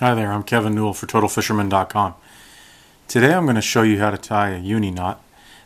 Hi there, I'm Kevin Newell for TotalFisherman.com. Today I'm going to show you how to tie a uni knot.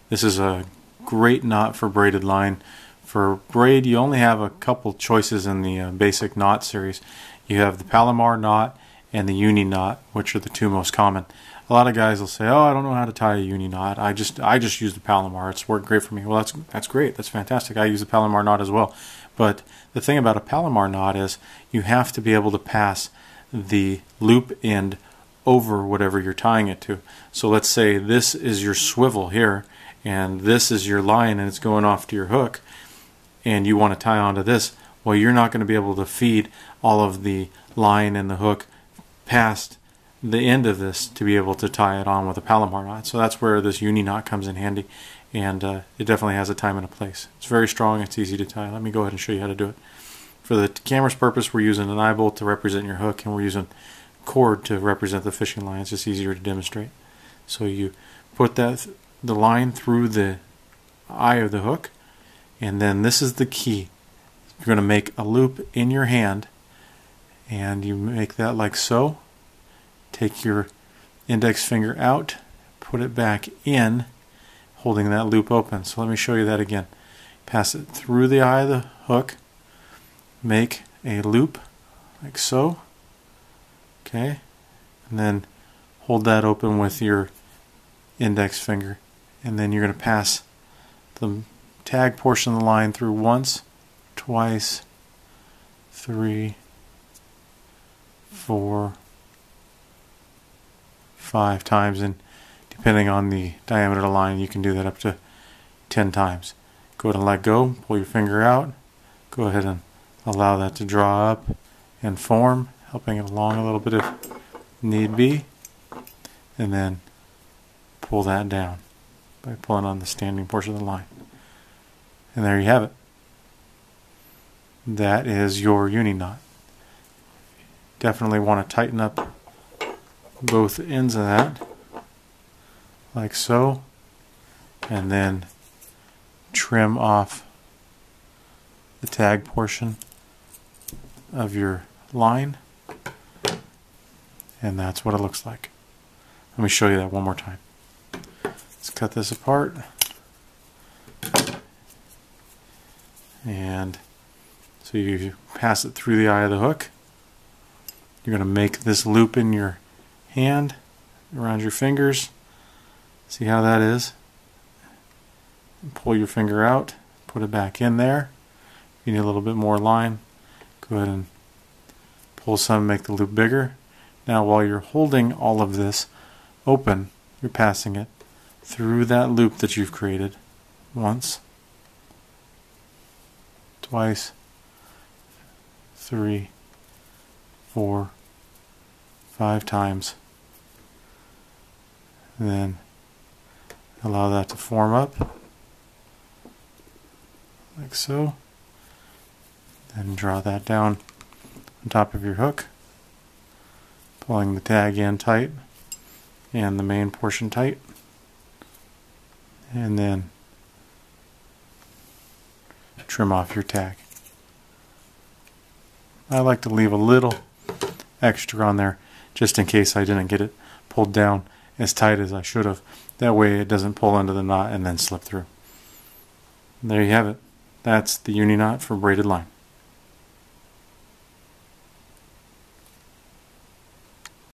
This is a great knot for braided line. For braid, you only have a couple choices in the uh, basic knot series. You have the Palomar knot and the uni knot, which are the two most common. A lot of guys will say, "Oh, I don't know how to tie a uni knot. I just I just use the Palomar. It's worked great for me." Well, that's that's great. That's fantastic. I use the Palomar knot as well. But the thing about a Palomar knot is you have to be able to pass the loop end over whatever you're tying it to. So let's say this is your swivel here and this is your line and it's going off to your hook and you want to tie onto this. Well, you're not going to be able to feed all of the line and the hook past the end of this to be able to tie it on with a Palomar knot. So that's where this uni knot comes in handy and uh, it definitely has a time and a place. It's very strong, it's easy to tie. Let me go ahead and show you how to do it. For the camera's purpose, we're using an eye bolt to represent your hook, and we're using cord to represent the fishing line. It's just easier to demonstrate. So you put that the line through the eye of the hook, and then this is the key. You're going to make a loop in your hand, and you make that like so. Take your index finger out, put it back in, holding that loop open. So let me show you that again. Pass it through the eye of the hook, make a loop like so okay and then hold that open with your index finger and then you're going to pass the tag portion of the line through once twice three four five times and depending on the diameter of the line you can do that up to 10 times. Go ahead and let go pull your finger out go ahead and allow that to draw up and form, helping it along a little bit if need be, and then pull that down by pulling on the standing portion of the line. And there you have it. That is your uni knot. Definitely want to tighten up both ends of that, like so, and then trim off the tag portion of your line and that's what it looks like. Let me show you that one more time. Let's cut this apart and so you pass it through the eye of the hook. You're going to make this loop in your hand around your fingers. See how that is? Pull your finger out, put it back in there. You need a little bit more line, go ahead and pull some, make the loop bigger. Now while you're holding all of this open, you're passing it through that loop that you've created once, twice, three, four, five times. And then allow that to form up like so. Then draw that down on top of your hook, pulling the tag in tight and the main portion tight. And then trim off your tag. I like to leave a little extra on there just in case I didn't get it pulled down as tight as I should have. That way it doesn't pull into the knot and then slip through. there you have it. That's the uni knot for braided line.